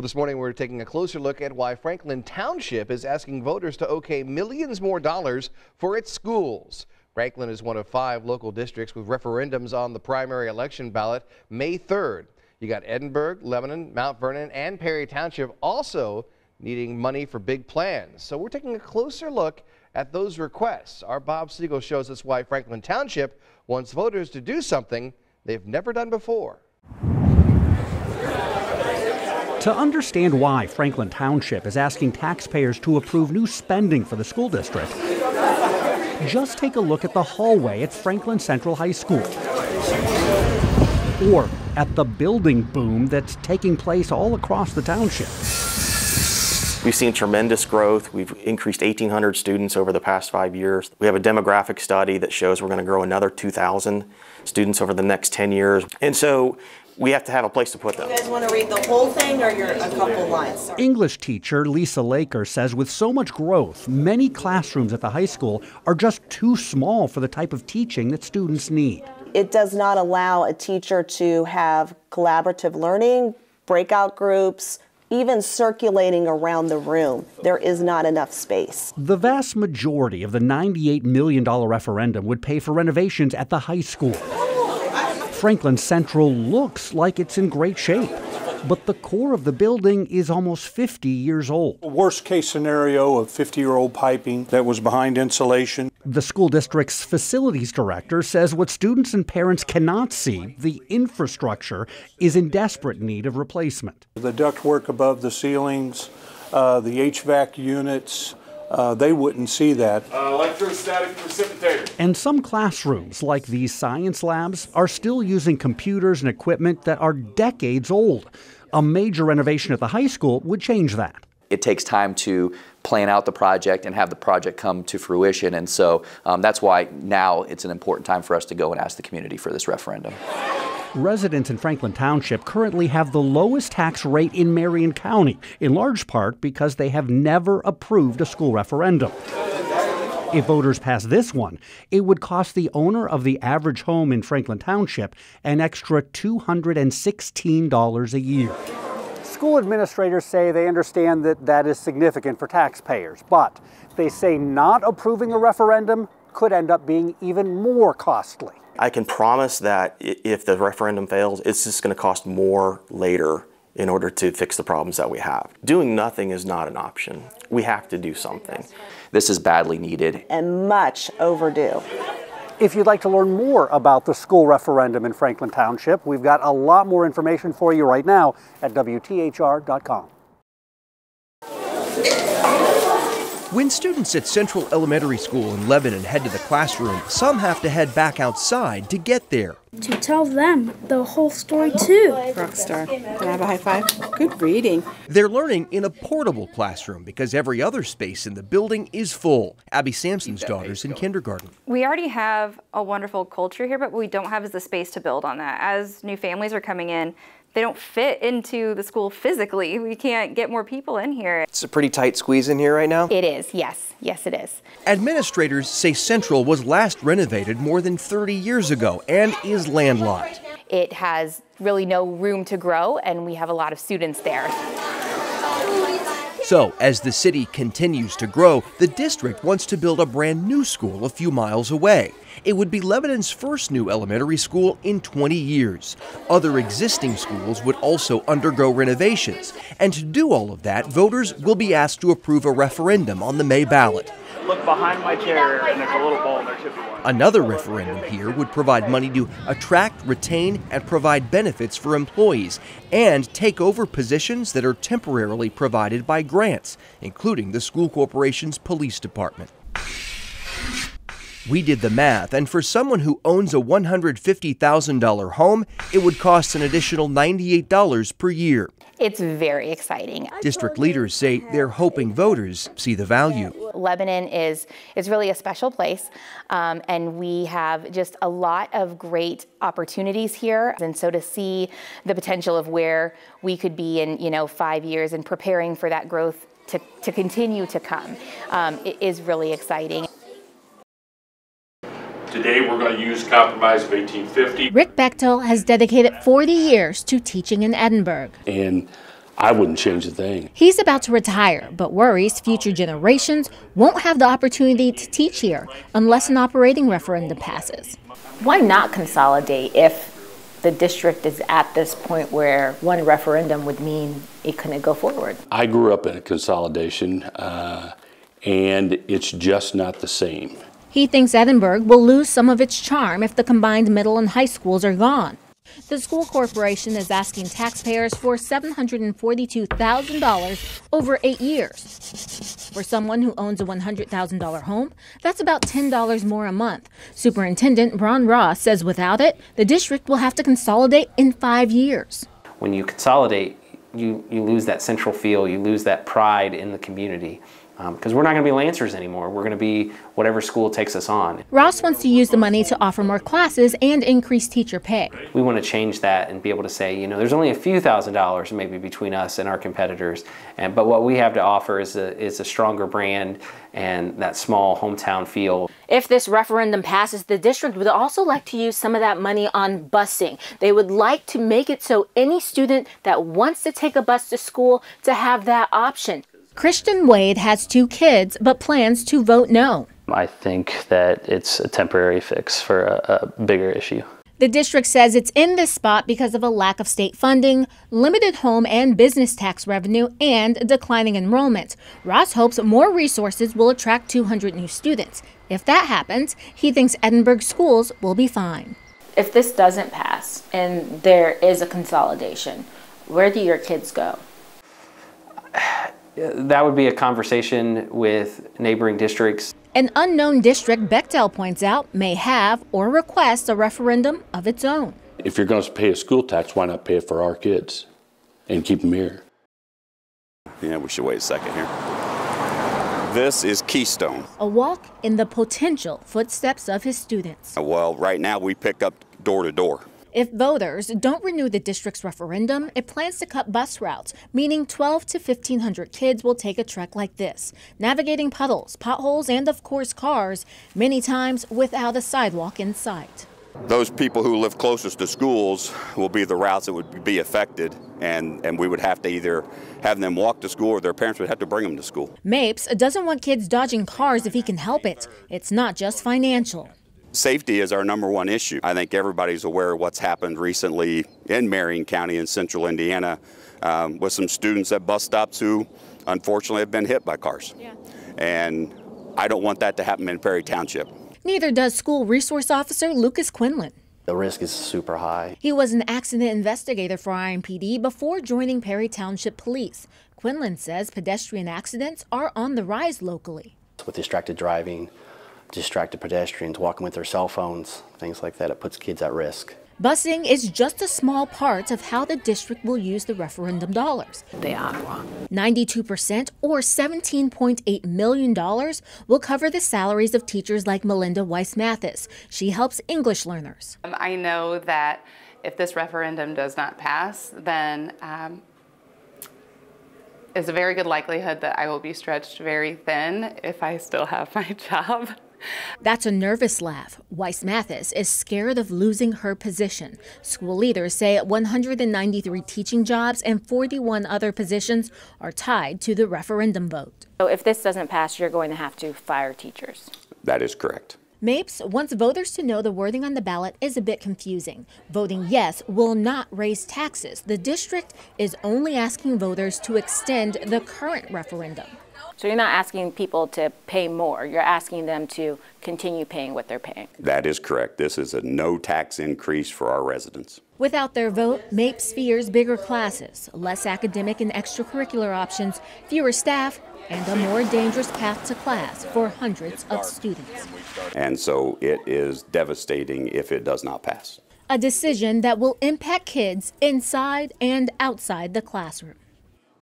Well, this morning we're taking a closer look at why Franklin Township is asking voters to okay millions more dollars for its schools. Franklin is one of five local districts with referendums on the primary election ballot May 3rd. You got Edinburgh, Lebanon, Mount Vernon, and Perry Township also needing money for big plans. So we're taking a closer look at those requests. Our Bob Segall shows us why Franklin Township wants voters to do something they've never done before. To understand why Franklin Township is asking taxpayers to approve new spending for the school district, just take a look at the hallway at Franklin Central High School. Or at the building boom that's taking place all across the township. We've seen tremendous growth. We've increased 1,800 students over the past five years. We have a demographic study that shows we're going to grow another 2,000 students over the next 10 years. And so we have to have a place to put them. You guys want to read the whole thing or your, a couple lines? English teacher Lisa Laker says with so much growth, many classrooms at the high school are just too small for the type of teaching that students need. It does not allow a teacher to have collaborative learning, breakout groups, even circulating around the room. There is not enough space. The vast majority of the $98 million referendum would pay for renovations at the high school. Franklin Central looks like it's in great shape, but the core of the building is almost 50 years old. Worst case scenario of 50 year old piping that was behind insulation. The school district's facilities director says what students and parents cannot see, the infrastructure, is in desperate need of replacement. The ductwork above the ceilings, uh, the HVAC units, uh, they wouldn't see that. Uh, electrostatic precipitator. And some classrooms, like these science labs, are still using computers and equipment that are decades old. A major renovation at the high school would change that. It takes time to plan out the project and have the project come to fruition, and so um, that's why now it's an important time for us to go and ask the community for this referendum. Residents in Franklin Township currently have the lowest tax rate in Marion County, in large part because they have never approved a school referendum. If voters pass this one, it would cost the owner of the average home in Franklin Township an extra $216 a year. School administrators say they understand that that is significant for taxpayers, but they say not approving a referendum could end up being even more costly. I can promise that if the referendum fails, it's just going to cost more later in order to fix the problems that we have. Doing nothing is not an option. We have to do something. This is badly needed and much overdue. If you'd like to learn more about the school referendum in Franklin Township, we've got a lot more information for you right now at WTHR.com. When students at Central Elementary School in Lebanon head to the classroom, some have to head back outside to get there. To tell them the whole story too. Rockstar. Can I have a high five? Good reading. They're learning in a portable classroom because every other space in the building is full. Abby Sampson's daughter's in kindergarten. We already have a wonderful culture here, but what we don't have is the space to build on that. As new families are coming in, they don't fit into the school physically. We can't get more people in here. It's a pretty tight squeeze in here right now. It is, yes. Yes, it is. Administrators say Central was last renovated more than 30 years ago and is landlocked. It has really no room to grow, and we have a lot of students there. So, as the city continues to grow, the district wants to build a brand new school a few miles away. It would be Lebanon's first new elementary school in 20 years. Other existing schools would also undergo renovations. And to do all of that, voters will be asked to approve a referendum on the May ballot. Look behind my chair, and there's a little bowl, there should be one. Another referendum here would provide money to attract, retain, and provide benefits for employees and take over positions that are temporarily provided by grants, including the school corporation's police department. We did the math, and for someone who owns a $150,000 home, it would cost an additional $98 per year. It's very exciting. District leaders say they're hoping voters see the value. Lebanon is, is really a special place, um, and we have just a lot of great opportunities here. And so to see the potential of where we could be in, you know, five years and preparing for that growth to, to continue to come um, is really exciting. Today we're going to use Compromise of 1850. Rick Bechtel has dedicated 40 years to teaching in Edinburgh. And I wouldn't change a thing. He's about to retire, but worries future generations won't have the opportunity to teach here unless an operating referendum passes. Why not consolidate if the district is at this point where one referendum would mean it couldn't go forward? I grew up in a consolidation, uh, and it's just not the same. He thinks Edinburgh will lose some of its charm if the combined middle and high schools are gone. The school corporation is asking taxpayers for $742,000 over eight years. For someone who owns a $100,000 home, that's about $10 more a month. Superintendent Ron Ross says without it, the district will have to consolidate in five years. When you consolidate, you, you lose that central feel, you lose that pride in the community because um, we're not going to be Lancers anymore. We're going to be whatever school takes us on. Ross wants to use the money to offer more classes and increase teacher pay. We want to change that and be able to say, you know, there's only a few thousand dollars maybe between us and our competitors, and but what we have to offer is a, is a stronger brand and that small hometown feel. If this referendum passes, the district would also like to use some of that money on busing. They would like to make it so any student that wants to take a bus to school to have that option. Christian Wade has two kids but plans to vote no. I think that it's a temporary fix for a, a bigger issue. The district says it's in this spot because of a lack of state funding, limited home and business tax revenue, and declining enrollment. Ross hopes more resources will attract 200 new students. If that happens, he thinks Edinburgh schools will be fine. If this doesn't pass and there is a consolidation, where do your kids go? That would be a conversation with neighboring districts. An unknown district, Bechtel points out, may have or request a referendum of its own. If you're going to pay a school tax, why not pay it for our kids and keep them here? Yeah, we should wait a second here. This is Keystone. A walk in the potential footsteps of his students. Well, right now we pick up door to door. If voters don't renew the district's referendum, it plans to cut bus routes, meaning 12 to 1,500 kids will take a trek like this, navigating puddles, potholes, and of course cars, many times without a sidewalk in sight. Those people who live closest to schools will be the routes that would be affected, and, and we would have to either have them walk to school or their parents would have to bring them to school. Mapes doesn't want kids dodging cars if he can help it. It's not just financial. Safety is our number one issue. I think everybody's aware of what's happened recently in Marion County in central Indiana um, with some students at bus stops who unfortunately have been hit by cars. Yeah. And I don't want that to happen in Perry Township. Neither does school resource officer Lucas Quinlan. The risk is super high. He was an accident investigator for IMPD before joining Perry Township Police. Quinlan says pedestrian accidents are on the rise locally. With distracted driving, distracted pedestrians walking with their cell phones, things like that. It puts kids at risk. Busing is just a small part of how the district will use the referendum dollars. The agua. 92% or $17.8 million will cover the salaries of teachers like Melinda Weiss Mathis. She helps English learners. Um, I know that if this referendum does not pass, then um, it's a very good likelihood that I will be stretched very thin if I still have my job. That's a nervous laugh. Weiss Mathis is scared of losing her position. School leaders say 193 teaching jobs and 41 other positions are tied to the referendum vote. So if this doesn't pass, you're going to have to fire teachers. That is correct. Mapes wants voters to know the wording on the ballot is a bit confusing. Voting yes will not raise taxes. The district is only asking voters to extend the current referendum. So you're not asking people to pay more, you're asking them to continue paying what they're paying. That is correct. This is a no tax increase for our residents. Without their vote, MAPES fears bigger classes, less academic and extracurricular options, fewer staff, and a more dangerous path to class for hundreds of students. And so it is devastating if it does not pass. A decision that will impact kids inside and outside the classroom.